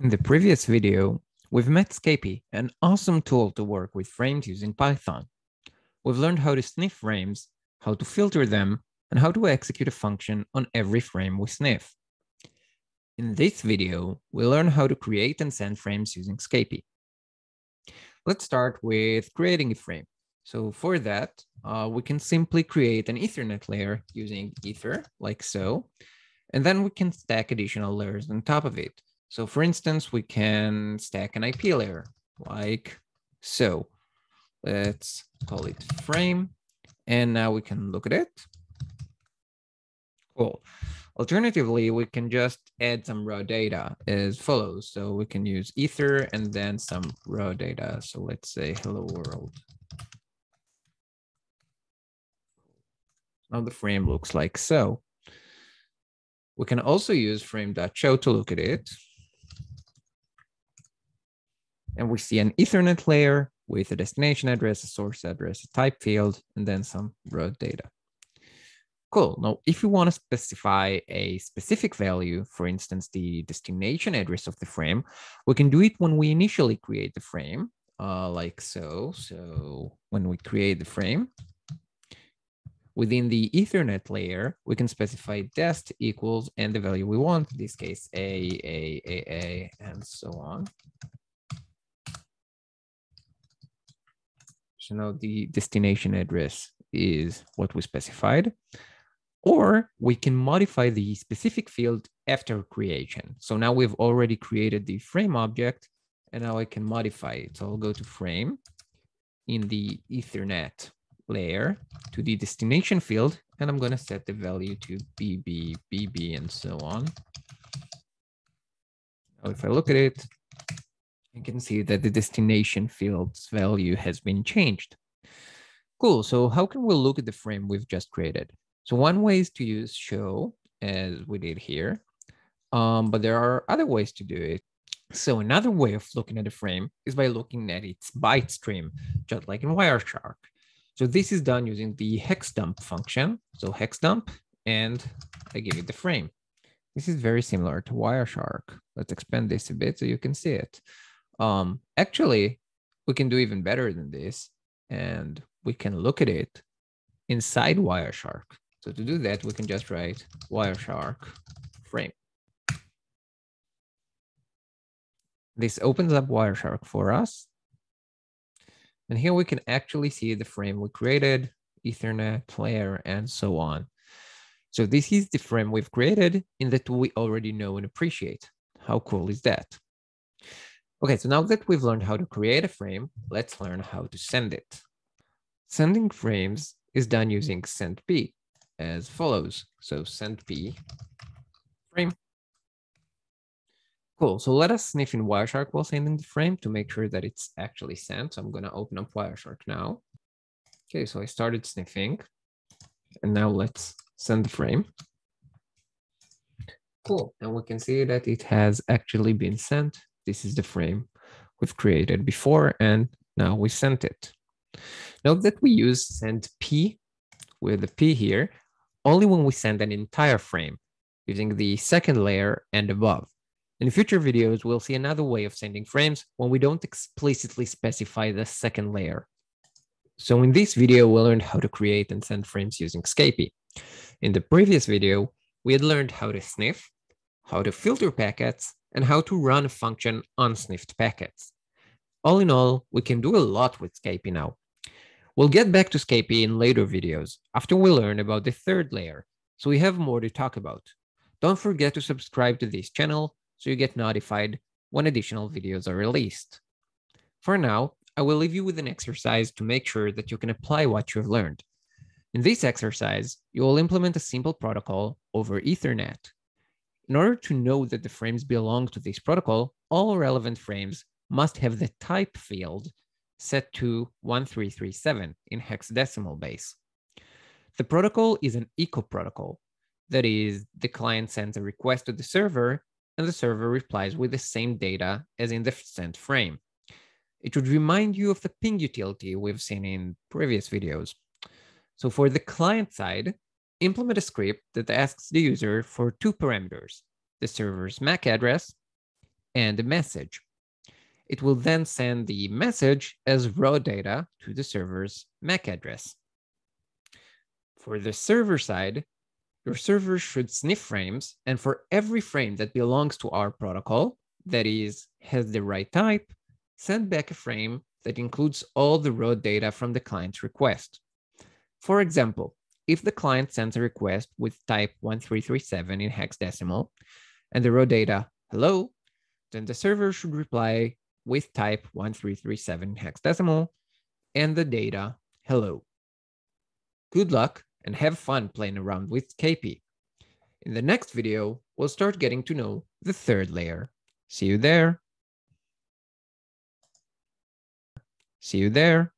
In the previous video, we've met Scapy, an awesome tool to work with frames using Python. We've learned how to sniff frames, how to filter them, and how to execute a function on every frame we sniff. In this video, we'll learn how to create and send frames using Scapy. Let's start with creating a frame. So for that, uh, we can simply create an Ethernet layer using Ether, like so, and then we can stack additional layers on top of it. So for instance, we can stack an IP layer like so. Let's call it frame. And now we can look at it. Cool. Alternatively, we can just add some raw data as follows. So we can use ether and then some raw data. So let's say hello world. Now the frame looks like so. We can also use frame.show to look at it. And we see an ethernet layer with a destination address, a source address, a type field, and then some raw data. Cool. Now, if you want to specify a specific value, for instance, the destination address of the frame, we can do it when we initially create the frame, uh, like so. So when we create the frame, within the Ethernet layer, we can specify dest equals and the value we want, in this case, A, A, A, A, and so on. Now the destination address is what we specified. Or we can modify the specific field after creation. So now we've already created the frame object and now I can modify it. So I'll go to frame in the ethernet layer to the destination field and I'm going to set the value to BB, BB, and so on. Now if I look at it, you can see that the destination field's value has been changed. Cool, so how can we look at the frame we've just created? So one way is to use show as we did here, um, but there are other ways to do it. So another way of looking at a frame is by looking at its byte stream, just like in Wireshark. So this is done using the hex dump function. So hex dump, and I give it the frame. This is very similar to Wireshark. Let's expand this a bit so you can see it. Um, actually, we can do even better than this, and we can look at it inside Wireshark. So to do that, we can just write Wireshark frame. This opens up Wireshark for us. And here we can actually see the frame we created, Ethernet, layer, and so on. So this is the frame we've created in that we already know and appreciate. How cool is that? Okay, so now that we've learned how to create a frame, let's learn how to send it. Sending frames is done using sendp as follows. So sendp frame. Cool, so let us sniff in Wireshark while sending the frame to make sure that it's actually sent. So I'm gonna open up Wireshark now. Okay, so I started sniffing and now let's send the frame. Cool, and we can see that it has actually been sent this is the frame we've created before, and now we sent it. Note that we use send p with the p here only when we send an entire frame using the second layer and above. In future videos, we'll see another way of sending frames when we don't explicitly specify the second layer. So in this video, we learned how to create and send frames using Scapy. In the previous video, we had learned how to sniff, how to filter packets, and how to run a function on sniffed packets. All in all, we can do a lot with Scapy now. We'll get back to Scapy in later videos after we learn about the third layer, so we have more to talk about. Don't forget to subscribe to this channel so you get notified when additional videos are released. For now, I will leave you with an exercise to make sure that you can apply what you have learned. In this exercise, you will implement a simple protocol over Ethernet in order to know that the frames belong to this protocol, all relevant frames must have the type field set to 1337 in hexadecimal base. The protocol is an echo protocol. That is, the client sends a request to the server and the server replies with the same data as in the sent frame. It would remind you of the ping utility we've seen in previous videos. So for the client side, implement a script that asks the user for two parameters, the server's MAC address and a message. It will then send the message as raw data to the server's MAC address. For the server side, your server should sniff frames, and for every frame that belongs to our protocol, that is, has the right type, send back a frame that includes all the raw data from the client's request. For example, if the client sends a request with type 1337 in hexadecimal and the raw data hello, then the server should reply with type 1337 hexadecimal and the data hello. Good luck and have fun playing around with Scapy. In the next video, we'll start getting to know the third layer. See you there. See you there.